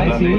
I see.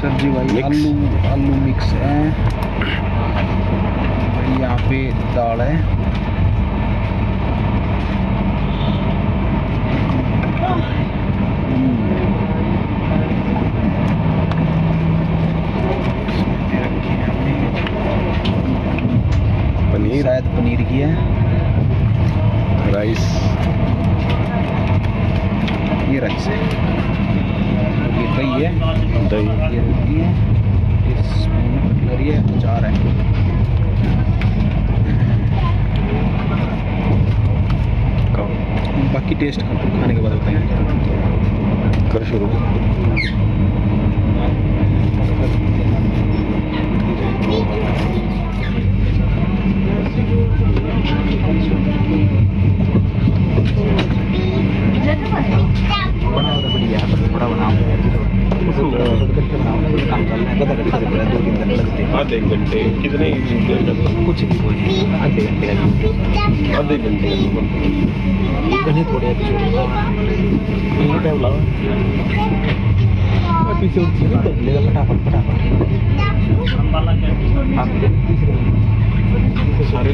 सब्ज़ी भाई आलू आलू मिक्स है। यहाँ पे दाल है। पनीर। शायद पनीर की है। राइस। ये राइस है ये दही है दही ये रोटी है ये स्पून कटलरी है अचार है कम बाकी टेस्ट खाने के बाद बताएँगे। कर शुरू। है है हैं आधे घंटे। कितने कुछ भी नहीं आधे घंटे। आधे घंटे। ini boleh episode ini udah ulang episode ini udah beli kalau dapat berapa tambah hari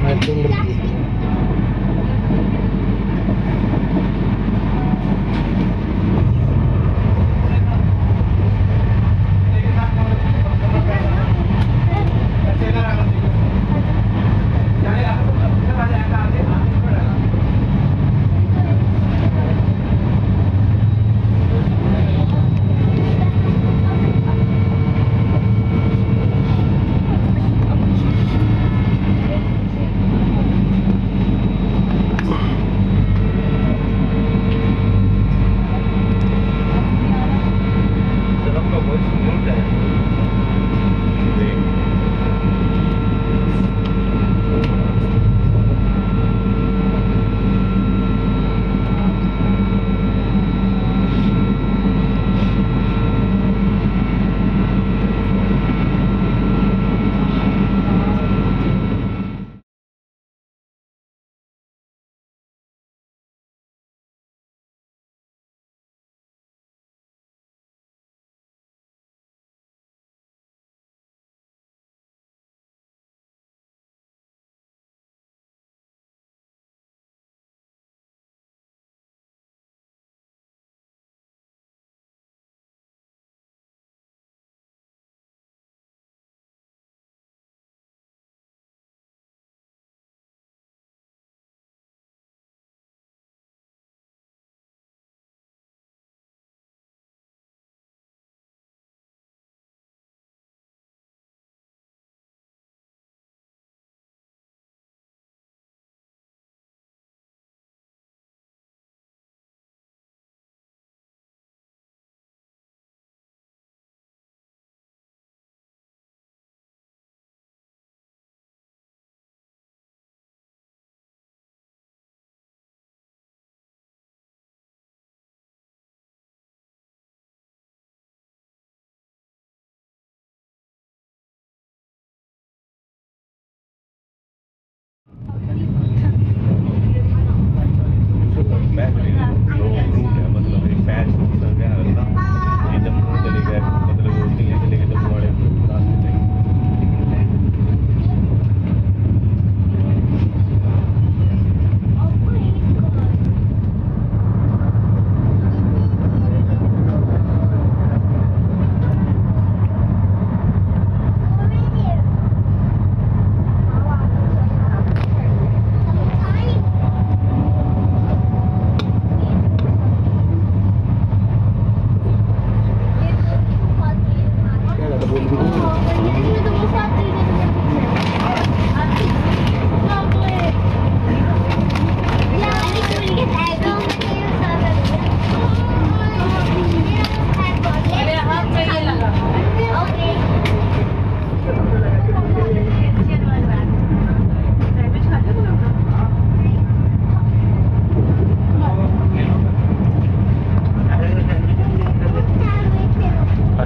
Nah, itu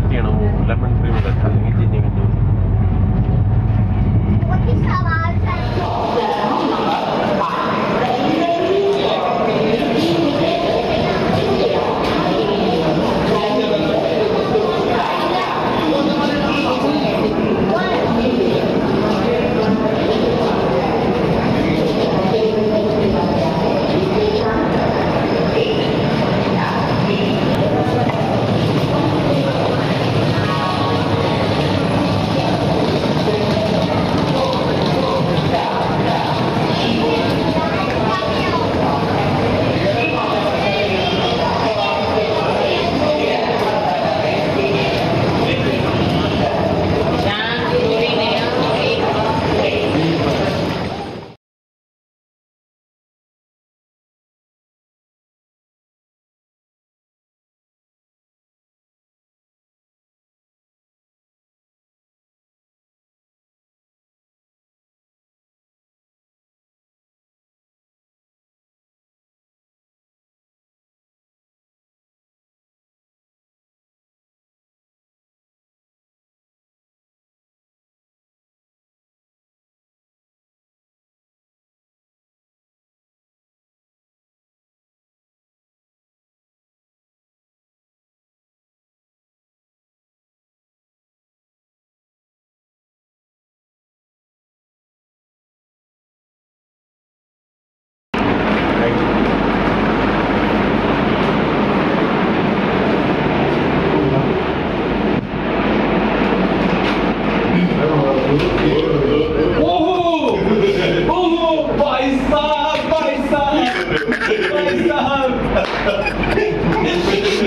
left ಏನು ಲೆಫ್ಟ್ ಫ್ರೀ ಇರುತ್ತೆ ಹಿಂಗೆ ಹಿಂಗೆ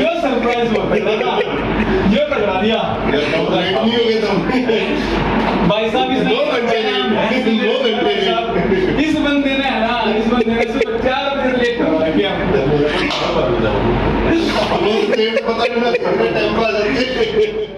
यो सरप्राइज़ हुआ यो तगड़ा दिया नहीं हो गए तुम भाई साहब इस दो घंटे दो घंटे इस बंदे ने है। ना इस बंदे ने सुबह चार बजे लेट करवा दिया पता नहीं ना टाइम बाद आते